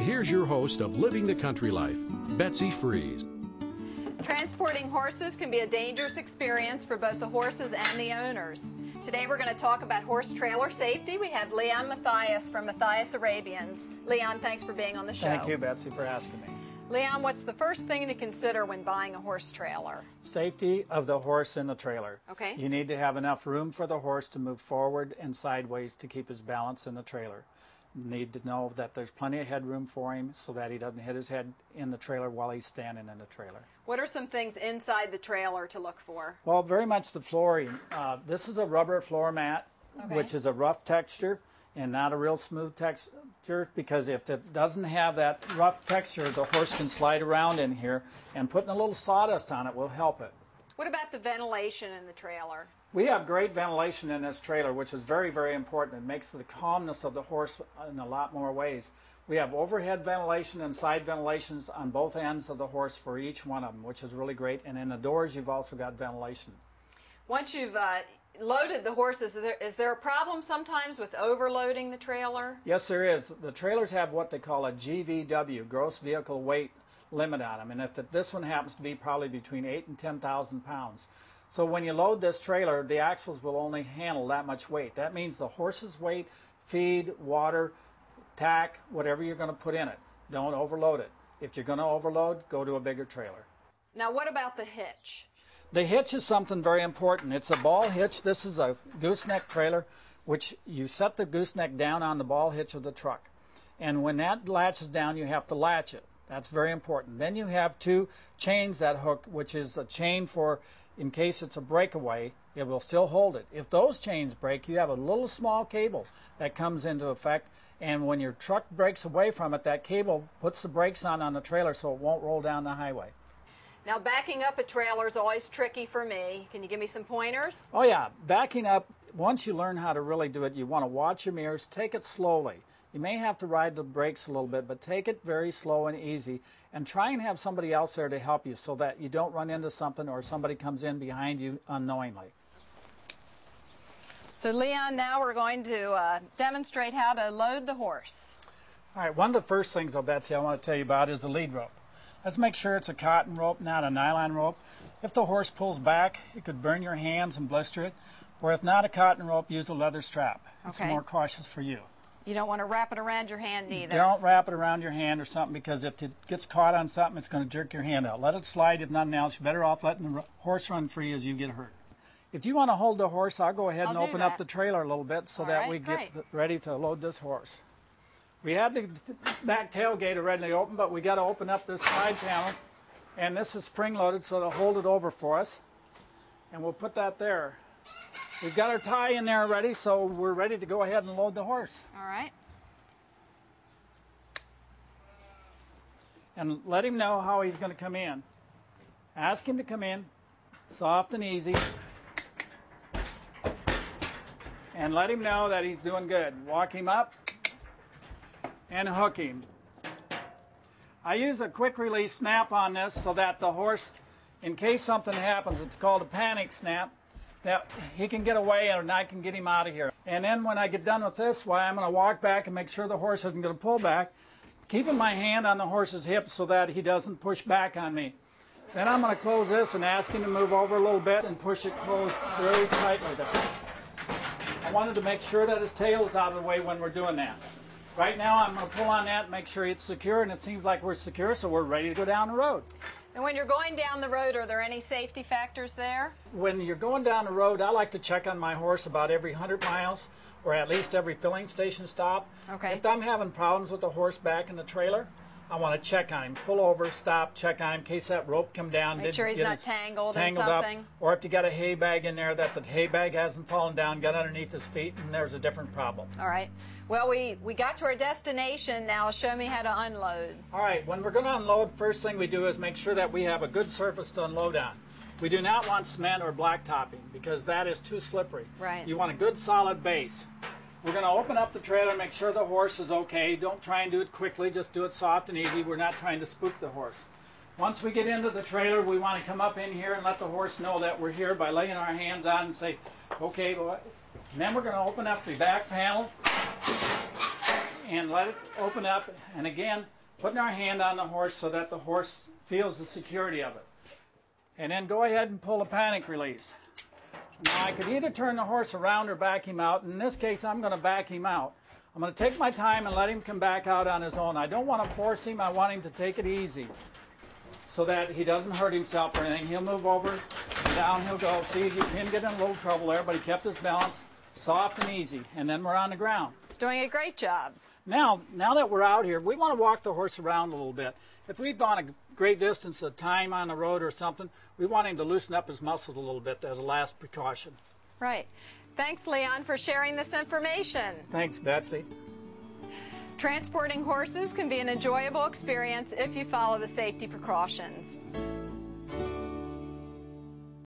And here's your host of Living the Country Life, Betsy Freese. Transporting horses can be a dangerous experience for both the horses and the owners. Today we're going to talk about horse trailer safety. We have Leon Matthias from Matthias Arabians. Leon, thanks for being on the show. Thank you, Betsy, for asking me. Leon, what's the first thing to consider when buying a horse trailer? Safety of the horse in the trailer. Okay. You need to have enough room for the horse to move forward and sideways to keep his balance in the trailer. Need to know that there's plenty of headroom for him so that he doesn't hit his head in the trailer while he's standing in the trailer. What are some things inside the trailer to look for? Well, very much the flooring. Uh, this is a rubber floor mat, Okay. which is a rough texture and not a real smooth texture because if it doesn't have that rough texture, the horse can slide around in here and putting a little sawdust on it will help it. What about the ventilation in the trailer? We have great ventilation in this trailer, which is very, very important. It makes the calmness of the horse in a lot more ways. We have overhead ventilation and side ventilations on both ends of the horse for each one of them, which is really great. And in the doors, you've also got ventilation. Once you've uh, loaded the horses, is there, is there a problem sometimes with overloading the trailer? Yes, there is. The trailers have what they call a GVW, gross vehicle weight limit on them, and if the, this one happens to be probably between eight and ten thousand pounds. So when you load this trailer, the axles will only handle that much weight. That means the horse's weight, feed, water, tack, whatever you're going to put in it. Don't overload it. If you're going to overload, go to a bigger trailer. Now, what about the hitch? The hitch is something very important. It's a ball hitch. This is a gooseneck trailer, which you set the gooseneck down on the ball hitch of the truck. And when that latches down, you have to latch it. That's very important. Then you have two chains that hook, which is a chain for in case it's a breakaway, it will still hold it. If those chains break, you have a little small cable that comes into effect. And when your truck breaks away from it, that cable puts the brakes on on the trailer so it won't roll down the highway. Now, backing up a trailer is always tricky for me. Can you give me some pointers? Oh yeah, backing up. Once you learn how to really do it, you want to watch your mirrors. Take it slowly. You may have to ride the brakes a little bit, but take it very slow and easy, and try and have somebody else there to help you so that you don't run into something or somebody comes in behind you unknowingly. So, Leon, now we're going to uh, demonstrate how to load the horse. All right, one of the first things, though, Betsy, I want to tell you about is the lead rope. Let's make sure it's a cotton rope, not a nylon rope. If the horse pulls back, it could burn your hands and blister it. Or if not a cotton rope, use a leather strap. It's Okay. more cautious for you. You don't want to wrap it around your hand either. Don't wrap it around your hand or something because if it gets caught on something, it's going to jerk your hand out. Let it slide. If nothing else, you're better off letting the horse run free as you get hurt. If you want to hold the horse, I'll go ahead I'll and open that. up the trailer a little bit so All that right, we get great. ready to load this horse. We had the back tailgate already open, but we got to open up this side panel. And this is spring loaded, so it'll hold it over for us. And we'll put that there. We've got our tie in there already, so we're ready to go ahead and load the horse. All right. and let him know how he's going to come in. Ask him to come in, soft and easy, and let him know that he's doing good. Walk him up and hook him. I use a quick release snap on this so that the horse, in case something happens, it's called a panic snap, that he can get away and I can get him out of here. And then when I get done with this, why I'm going to walk back and make sure the horse isn't going to pull back, keeping my hand on the horse's hip so that he doesn't push back on me. Then I'm going to close this and ask him to move over a little bit and push it closed very tightly there. I wanted to make sure that his tail is out of the way when we're doing that. Right now I'm going to pull on that and make sure it's secure and it seems like we're secure so we're ready to go down the road. And when you're going down the road, are there any safety factors there? When you're going down the road, I like to check on my horse about every 100 miles or at least every filling station stop. Okay. If I'm having problems with the horse back in the trailer, I want to check on him. Pull over, stop, check on him in case that rope come down. Make sure he's get not tangled in something. Up, or if you got a hay bag in there that the hay bag hasn't fallen down, got underneath his feet, and there's a different problem. All right. Well, we, we got to our destination. Now show me how to unload. All right, when we're going to unload, first thing we do is make sure that we have a good surface to unload on. We do not want cement or blacktopping because that is too slippery. Right. You want a good solid base. We're going to open up the trailer, and make sure the horse is okay. Don't try and do it quickly, just do it soft and easy. We're not trying to spook the horse. Once we get into the trailer, we want to come up in here and let the horse know that we're here by laying our hands on and say, okay, boy. And then we're going to open up the back panel and let it open up. And again, putting our hand on the horse so that the horse feels the security of it. And then go ahead and pull a panic release. Now I could either turn the horse around or back him out. In this case, I'm going to back him out. I'm going to take my time and let him come back out on his own. I don't want to force him. I want him to take it easy so that he doesn't hurt himself or anything. He'll move over, down he'll go. See, you can get in a little trouble there, but he kept his balance soft and easy. And then we're on the ground. It's doing a great job. Now, now that we're out here, we want to walk the horse around a little bit. If we've gone a great distance of time on the road or something, we want him to loosen up his muscles a little bit as a last precaution. Right. Thanks, Leon, for sharing this information. Thanks, Betsy. Transporting horses can be an enjoyable experience if you follow the safety precautions.